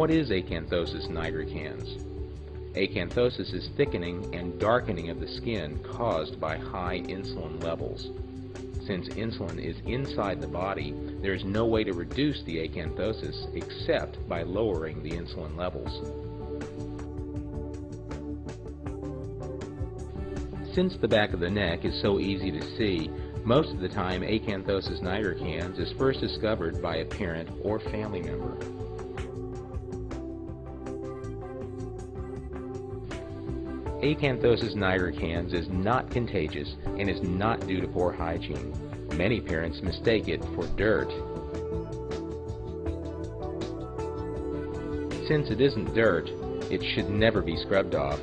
What is acanthosis nigricans? Acanthosis is thickening and darkening of the skin caused by high insulin levels. Since insulin is inside the body, there is no way to reduce the acanthosis except by lowering the insulin levels. Since the back of the neck is so easy to see, most of the time acanthosis nigricans is first discovered by a parent or family member. Acanthosis nigricans is not contagious and is not due to poor hygiene. Many parents mistake it for dirt. Since it isn't dirt, it should never be scrubbed off.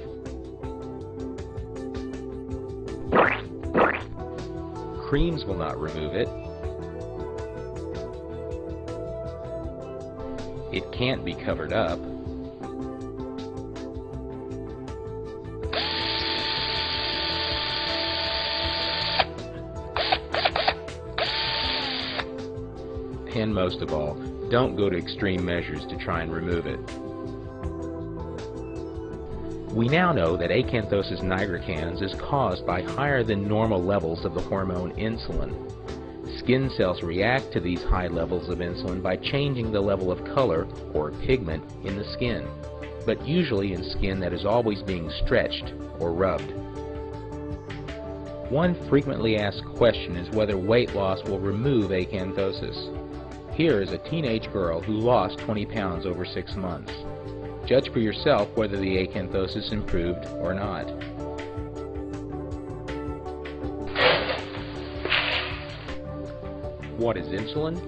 Creams will not remove it. It can't be covered up. And most of all, don't go to extreme measures to try and remove it. We now know that acanthosis nigricans is caused by higher than normal levels of the hormone insulin. Skin cells react to these high levels of insulin by changing the level of color or pigment in the skin, but usually in skin that is always being stretched or rubbed. One frequently asked question is whether weight loss will remove acanthosis. Here is a teenage girl who lost 20 pounds over six months. Judge for yourself whether the acanthosis improved or not. What is insulin?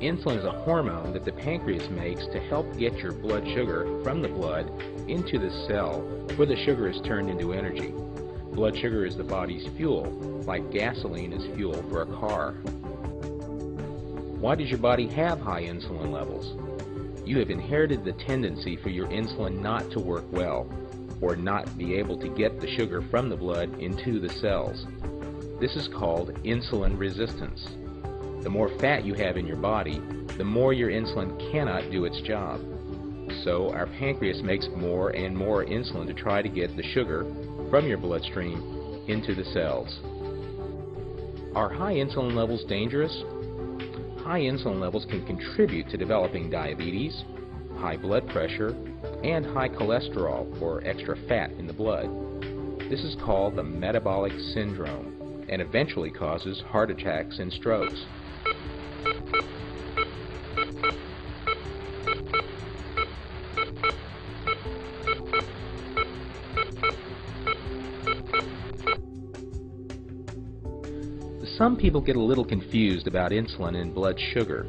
Insulin is a hormone that the pancreas makes to help get your blood sugar from the blood into the cell where the sugar is turned into energy. Blood sugar is the body's fuel, like gasoline is fuel for a car. Why does your body have high insulin levels? You have inherited the tendency for your insulin not to work well, or not be able to get the sugar from the blood into the cells. This is called insulin resistance. The more fat you have in your body, the more your insulin cannot do its job. So our pancreas makes more and more insulin to try to get the sugar from your bloodstream into the cells. Are high insulin levels dangerous? High insulin levels can contribute to developing diabetes, high blood pressure, and high cholesterol or extra fat in the blood. This is called the metabolic syndrome and eventually causes heart attacks and strokes. Some people get a little confused about insulin and blood sugar.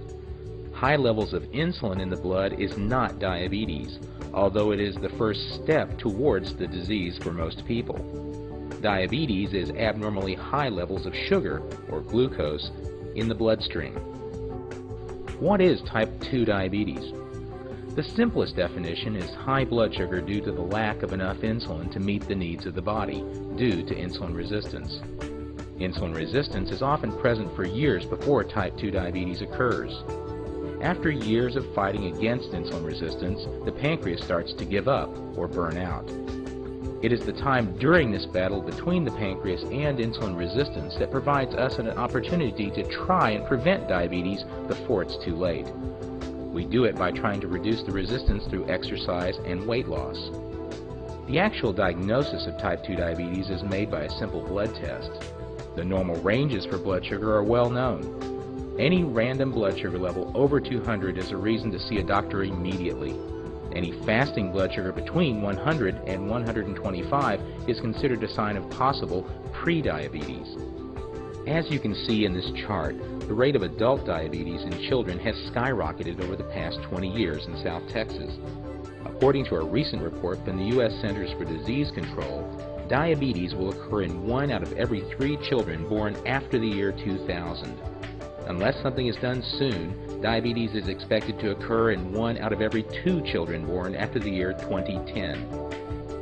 High levels of insulin in the blood is not diabetes, although it is the first step towards the disease for most people. Diabetes is abnormally high levels of sugar, or glucose, in the bloodstream. What is type 2 diabetes? The simplest definition is high blood sugar due to the lack of enough insulin to meet the needs of the body due to insulin resistance. Insulin resistance is often present for years before type 2 diabetes occurs. After years of fighting against insulin resistance, the pancreas starts to give up or burn out. It is the time during this battle between the pancreas and insulin resistance that provides us an opportunity to try and prevent diabetes before it's too late. We do it by trying to reduce the resistance through exercise and weight loss. The actual diagnosis of type 2 diabetes is made by a simple blood test. The normal ranges for blood sugar are well known. Any random blood sugar level over 200 is a reason to see a doctor immediately. Any fasting blood sugar between 100 and 125 is considered a sign of possible prediabetes. As you can see in this chart, the rate of adult diabetes in children has skyrocketed over the past 20 years in South Texas. According to a recent report from the U.S. Centers for Disease Control, diabetes will occur in one out of every three children born after the year 2000. Unless something is done soon, diabetes is expected to occur in one out of every two children born after the year 2010.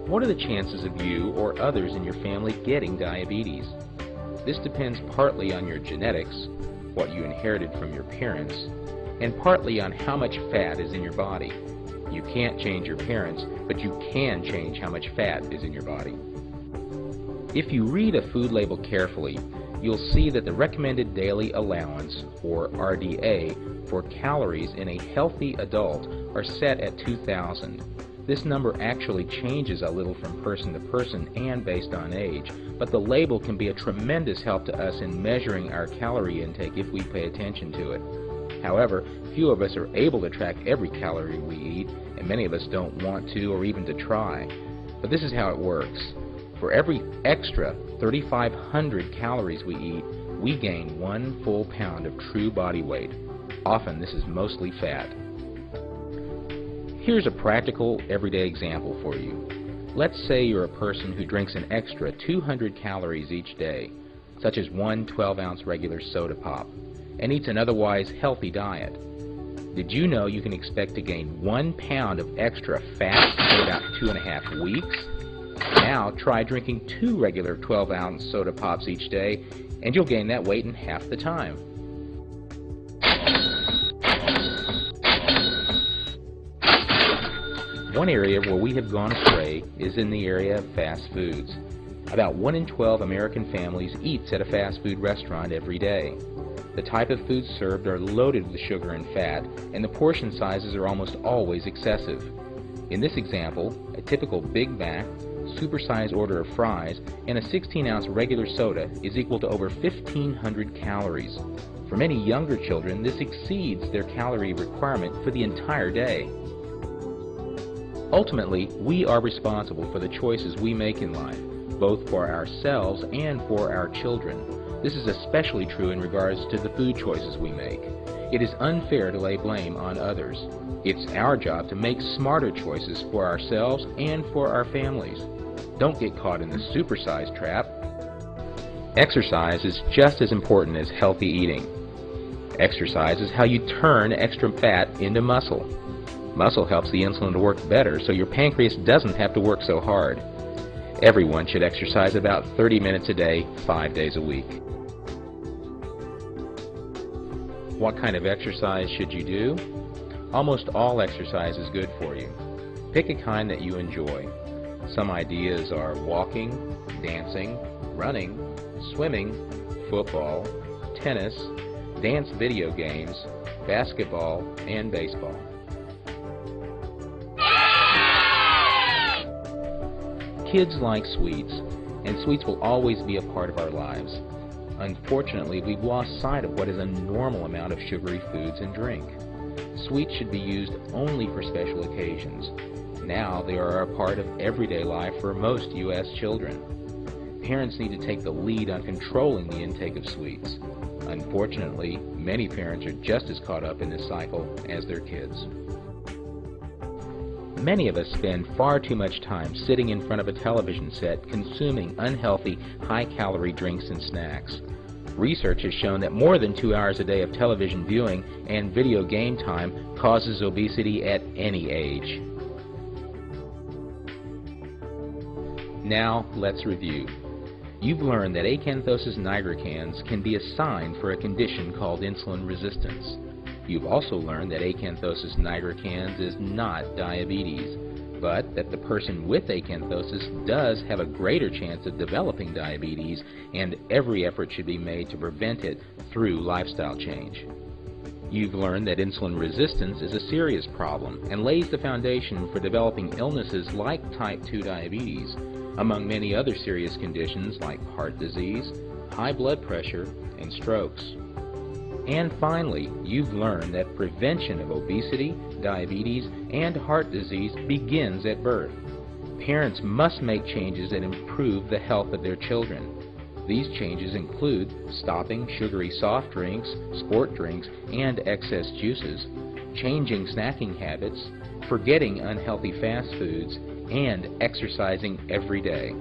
What are the chances of you or others in your family getting diabetes? This depends partly on your genetics, what you inherited from your parents, and partly on how much fat is in your body. You can't change your parents, but you can change how much fat is in your body. If you read a food label carefully, you'll see that the recommended daily allowance, or RDA, for calories in a healthy adult are set at 2,000. This number actually changes a little from person to person and based on age, but the label can be a tremendous help to us in measuring our calorie intake if we pay attention to it. However, few of us are able to track every calorie we eat, and many of us don't want to or even to try. But this is how it works. For every extra 3,500 calories we eat, we gain one full pound of true body weight. Often this is mostly fat. Here's a practical, everyday example for you. Let's say you're a person who drinks an extra 200 calories each day, such as one 12-ounce regular soda pop, and eats an otherwise healthy diet. Did you know you can expect to gain one pound of extra fat in about two and a half weeks? Now try drinking two regular 12-ounce soda pops each day, and you'll gain that weight in half the time. One area where we have gone astray is in the area of fast foods. About 1 in 12 American families eats at a fast food restaurant every day. The type of foods served are loaded with sugar and fat, and the portion sizes are almost always excessive. In this example, a typical Big Mac, supersized order of fries, and a 16-ounce regular soda is equal to over 1,500 calories. For many younger children, this exceeds their calorie requirement for the entire day. Ultimately, we are responsible for the choices we make in life, both for ourselves and for our children. This is especially true in regards to the food choices we make. It is unfair to lay blame on others. It's our job to make smarter choices for ourselves and for our families. Don't get caught in the supersize trap. Exercise is just as important as healthy eating. Exercise is how you turn extra fat into muscle. Muscle helps the insulin to work better so your pancreas doesn't have to work so hard. Everyone should exercise about 30 minutes a day, 5 days a week. What kind of exercise should you do? Almost all exercise is good for you. Pick a kind that you enjoy. Some ideas are walking, dancing, running, swimming, football, tennis, dance video games, basketball, and baseball. Kids like sweets, and sweets will always be a part of our lives. Unfortunately, we've lost sight of what is a normal amount of sugary foods and drink. Sweets should be used only for special occasions. Now they are a part of everyday life for most U.S. children. Parents need to take the lead on controlling the intake of sweets. Unfortunately, many parents are just as caught up in this cycle as their kids. Many of us spend far too much time sitting in front of a television set consuming unhealthy, high-calorie drinks and snacks. Research has shown that more than two hours a day of television viewing and video game time causes obesity at any age. Now, let's review. You've learned that acanthosis nigricans can be a sign for a condition called insulin resistance. You've also learned that acanthosis nigricans is not diabetes, but that the person with acanthosis does have a greater chance of developing diabetes and every effort should be made to prevent it through lifestyle change. You've learned that insulin resistance is a serious problem and lays the foundation for developing illnesses like type 2 diabetes, among many other serious conditions like heart disease, high blood pressure, and strokes. And finally, you've learned that prevention of obesity, diabetes, and heart disease begins at birth. Parents must make changes that improve the health of their children. These changes include stopping sugary soft drinks, sport drinks, and excess juices, changing snacking habits, forgetting unhealthy fast foods, and exercising every day.